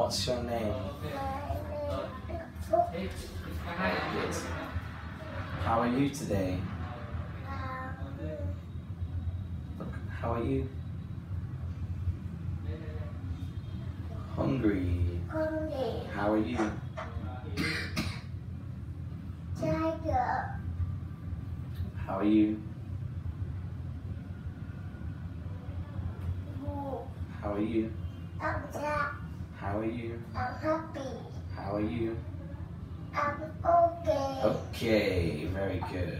What's your name? How are you today? Look, how are you? Hungry. Hungry. How are you? How are you? How are you? Sad. How are you? I'm happy. How are you? I'm okay. Okay, very good.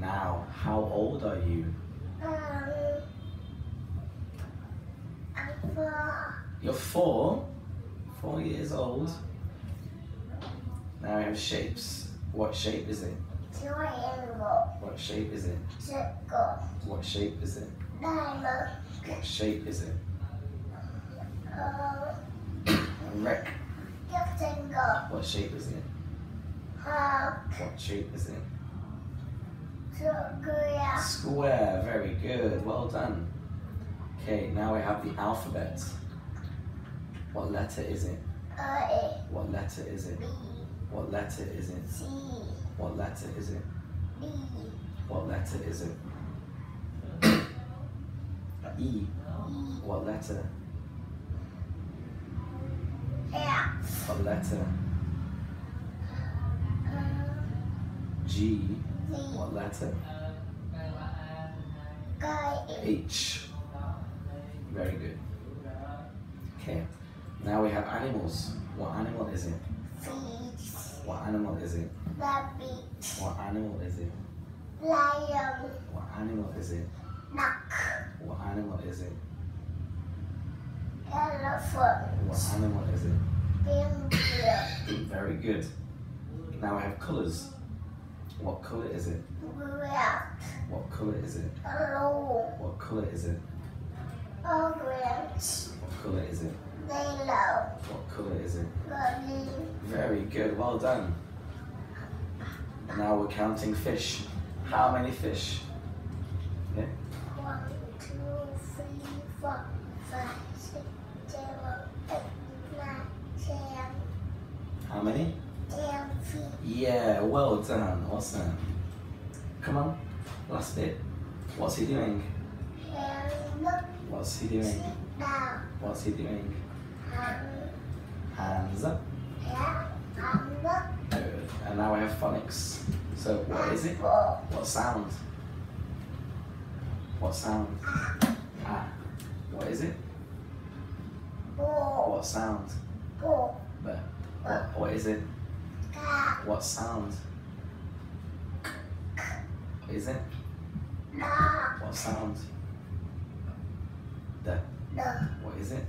Now, how old are you? Um, I'm four. You're four? Four years old. Now we have shapes. What shape is it? Triangle. What shape is it? Circle. What shape is it? Diamond. What shape is it? Rec. rectangle. What shape is it? Heart. What shape is it? Square. Square. Very good. Well done. Okay, now we have the alphabet. What letter is it? A. What letter is it? B. What letter is it? C. What letter is it? D. What letter is it? E. E. What letter? What letter? G. What letter? H. Very good. Okay. Now we have animals. What animal is it? What animal is it? Rabbit. What animal is it? Lion. What animal is it? Duck. What animal is it? Elephant. What animal is it? Very good. Now I have colours. What colour is it? Red. What colour is it? Blue. What colour is it? Orange. What colour is it? Yellow. What colour is it? Green. Very good, well done. Now we're counting fish. How many fish? Yeah. Many? Ten. Yeah, well done, awesome. Come on, last bit. What's he doing? What's he doing? What's he doing? Hands up. Good. And now we have phonics. So what is it? What sound? What sound? Ah. What is it? What sound? But what, is it? What sound? Is it? What sound? The. What is it?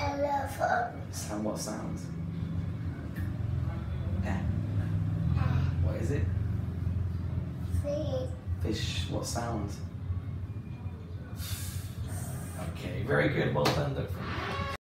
elephant. Sound. What sound? Eh. What is it? Fish. Fish. What sound? Okay, very good. Well done, Đức Phúc.